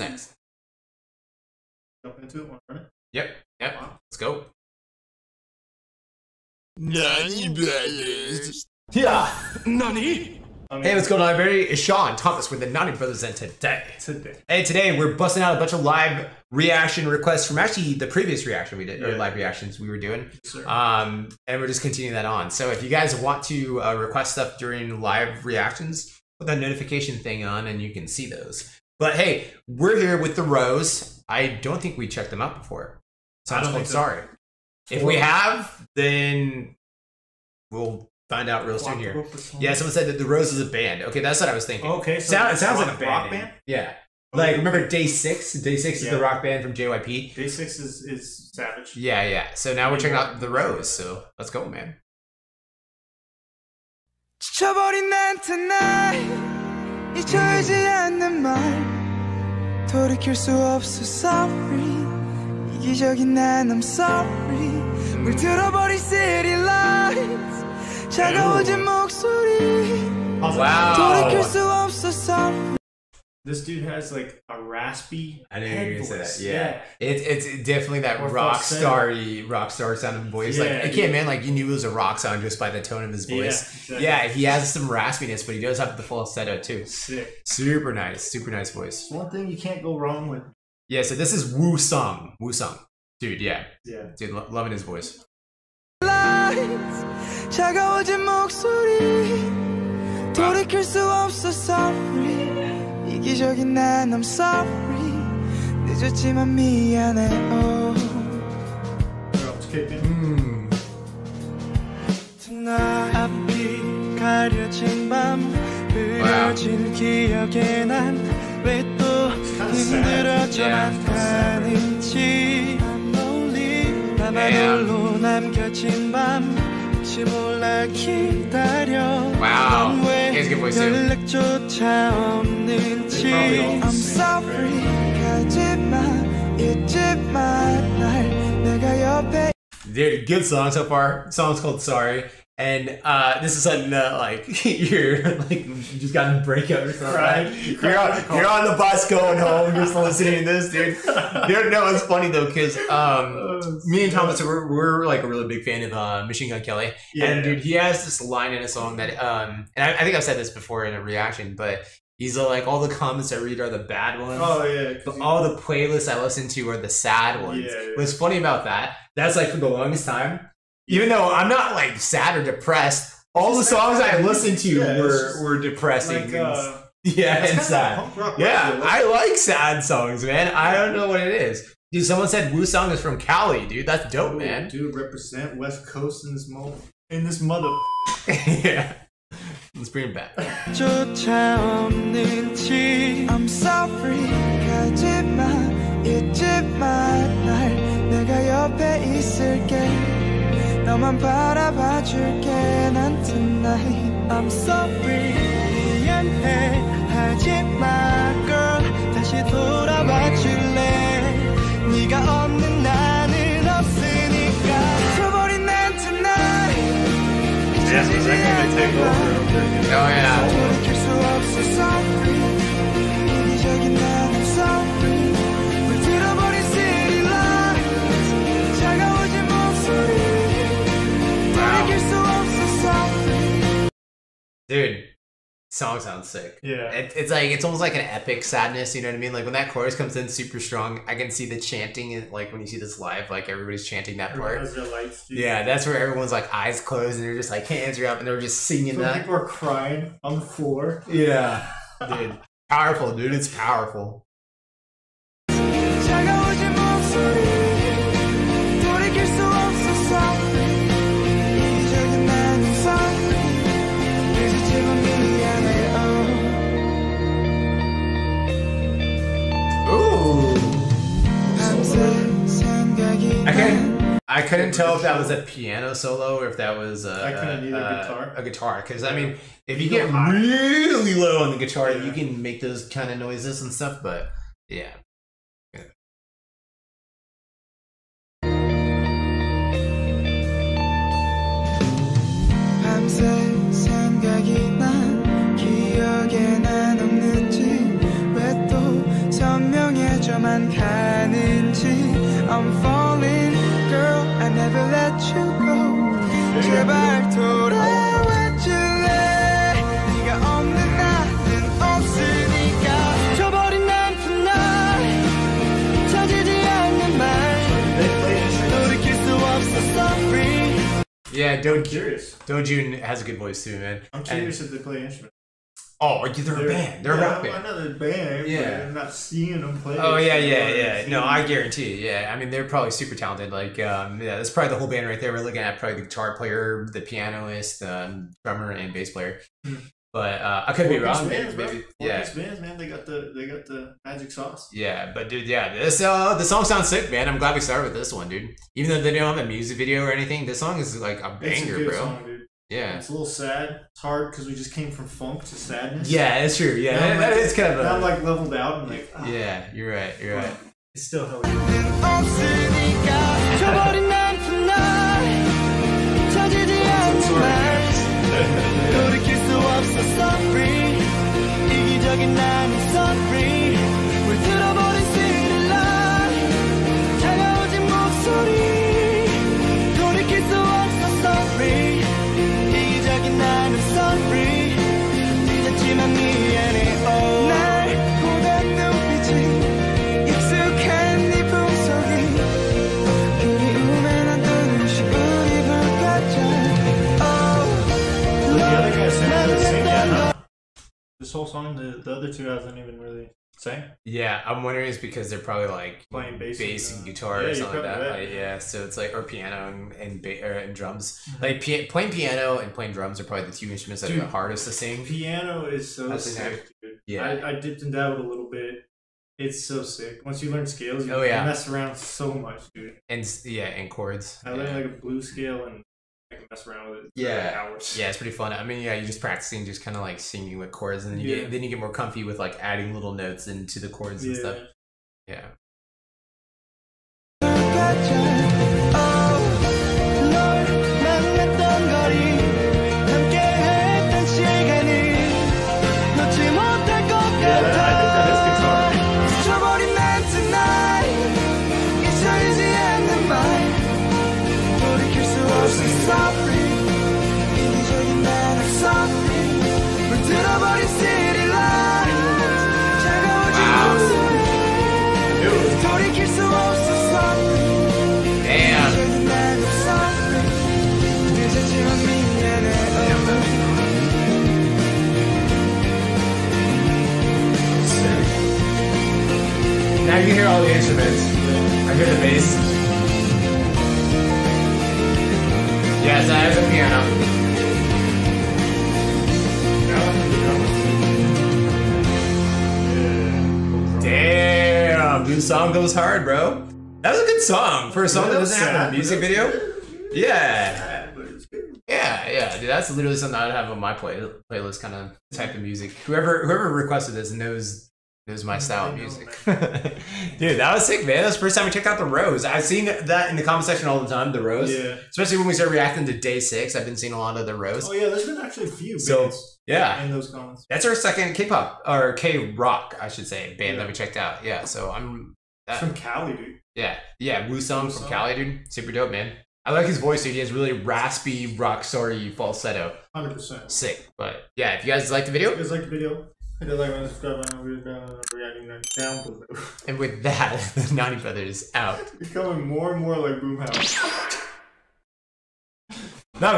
next? Jump into it. Want to? Yep. Yep. Let's go. Yeah. Nani? I mean, Hey, what's going on, everybody? It's Shawn Thomas with the Nani Brothers, and today, today. hey, today we're busting out a bunch of live reaction requests from actually the previous reaction we did, or live reactions we were doing. Sir. Um, and we're just continuing that on. So if you guys want to uh, request stuff during live reactions, put that notification thing on, and you can see those. But hey, we're here with the Rose. I don't think we checked them out before. So I I'm don't think called so. sorry. If we have, then we'll find out real soon here. Yeah, someone said that the Rose is a band. Okay, that's what I was thinking. Okay, so Sound, it sounds rock- like a band. rock band? Yeah. Like remember Day Six? Day Six is the rock band from JYP. Day six is is savage. Yeah, yeah. So now we're checking out the Rose. So let's go, man. 잊혀지지 않는 말 돌이킬 수 없어 sorry 이기적인 난 I'm sorry 물들어버린 city lights 차가워진 목소리 돌이킬 Wow. 수 없어 sorry this dude has like a raspy. I say that. Yeah, yeah. It's definitely that or rock starry, rock star sounding voice. Yeah, like again, yeah. man, like you knew it was a rock song just by the tone of his voice. Yeah, exactly. yeah, he has some raspiness, but he does have the falsetto too. Sick. Super nice, super nice voice. One thing you can't go wrong with. Yeah, so this is Woosung. Wu Song, dude. Yeah, yeah, dude, lo- loving his voice. Lights, 이기적인 난 I'm sorry 늦었지만 미안해 oh. Mm. Tonight 앞이 가려진 밤 흐려진 기억에 난 왜 또 힘들어져만. 가는지 I'm lonely 나만. 홀로 남겨진 밤 혹시 몰라 기다려 too. 연락조차 없는지 They probably all I'm sing sorry 가지마 잊지마 날 내가 옆에 Dude, good song so far. song's called Sorry. And uh, this is something that like you're like you just got a breakup or something. Right. You're on, you're on the bus going home, just listening to this, dude. You know it's funny though, because um, me and Thomas we're, we're like a really big fan of uh, Machine Gun Kelly. Yeah. And dude, he has this line in a song that um, and I, I think I've said this before in a reaction, but he's uh, like all the comments I read are the bad ones. Oh yeah. But all the playlists I listen to are the sad ones. Yeah, yeah. What's funny about that? That's like for the longest time even though I'm not like sad or depressed, all the songs I listened to yeah, were, were depressing. Like, uh, yeah, and sad. Like yeah. I like sad songs, man. I don't know what it is. Dude, someone said Woosung is from Cali, dude. That's dope, Ooh, man. Dude, represent West Coast in this moment. In this mother. yeah. Let's bring it back. I'm sorry, 가지마, 잊지마, 날 내가 옆에 있을게. 너만 바라봐 줄게 난 tonight I'm sorry 미안해 하지마 girl 다시 돌아와 줄래 네가 없는 나는 없으니까 잊어버린 난 tonight Yeah, gonna take over. Oh yeah. Song sounds sick. Yeah. It, it's like it's almost like an epic sadness. You know what I mean? Like when that chorus comes in super strong, I can see the chanting. And like when you see this live, like everybody's chanting that Everyone part. has their lights. Dude. Yeah, that's where everyone's like eyes closed and they're just like hands are up and they're just singing Some that. people are crying on the floor. Yeah, dude, powerful, dude. It's powerful. Tell if that was a piano solo or if that was a, I couldn't either, a, guitar. a guitar. Because I mean, if you get really low on the guitar, Yeah. you can make those kind of noises and stuff. But yeah, Yeah, I'm Do curious. Dojoon has a good voice too, man. I'm curious if they play instruments. Oh, they're a band. They're a yeah, rock I band. know they're a band. Yeah. I'm not seeing them play. Oh yeah, yeah, yeah. No, I guarantee. Yeah, I mean they're probably super talented. Like, um, yeah, that's probably the whole band right there. We're looking at probably the guitar player, the pianist, um, drummer, and bass player. But uh, I could be Four-piece wrong. bands, Maybe, maybe- Four yeah, piece bands, man. They got the they got the magic sauce. yeah. But dude, yeah, this uh, the song sounds sick, man. I'm glad we started with this one, dude. Even though they don't have a music video or anything, this song is like a It's a banger, good bro. song, dude. Yeah, It's a little sad. It's hard because we just came from funk to sadness. yeah, it's true. Yeah, Now that, like- is kind of I'm like leveled out and like. ah, Yeah, you're right. You're right. It's still hell the, this whole song, the, the other two hasn't even really sang. Yeah, I'm wondering it's because they're probably like playing bass, bass and, uh, guitar yeah, or something like that. Like, yeah, so it's like or piano and and, ba- or, and drums. Mm-hmm. Like playing piano and playing drums are probably the two instruments that dude, are the hardest to sing. Piano is so That's sick, dude. Yeah, I, I dipped and dabbled a little bit. It's so sick. Once you learn scales, you oh, yeah. mess around so much, dude. And yeah, and chords. I yeah. learned like a blue scale and I can mess around with it. for Yeah. hours. Yeah, it's pretty fun. I mean, yeah, you're just practicing, just kind of like singing with chords, and then you Yeah. get then you get more comfy with like adding little notes into the chords and Yeah. stuff. Yeah. Instruments. I hear the bass. Yes, I have the piano. Damn, dude, song goes hard, bro. That was a good song for a song that doesn't have a music video. Yeah, Sad, but it's good. yeah, yeah. Dude, that's literally something I'd have on my play playlist, kind of type of music. Whoever whoever requested this knows knows my mm, style of music. Dude, that was sick, man. That's the first time we checked out the Rose. I've seen that in the comment section all the time. The Rose, Yeah. especially when we start reacting to Day Six. I've been seeing a lot of the Rose. Oh yeah, there's been actually a few So, bands yeah. in those comments. That's our second K-pop or K-rock, I should say, band Yeah. that we checked out. Yeah, so I'm It's from Cali, dude. yeah yeah Woo-sung from Cali, dude, super dope, man. I like his voice, dude. He has really raspy, rock sorry falsetto. Hundred percent. Sick, but yeah, if you guys like the video, If You guys like the video? Hit like button, subscribe button, we're gonna reacting that down and with that, the Nani Brothers out. Becoming more and more like Boomhouse. No,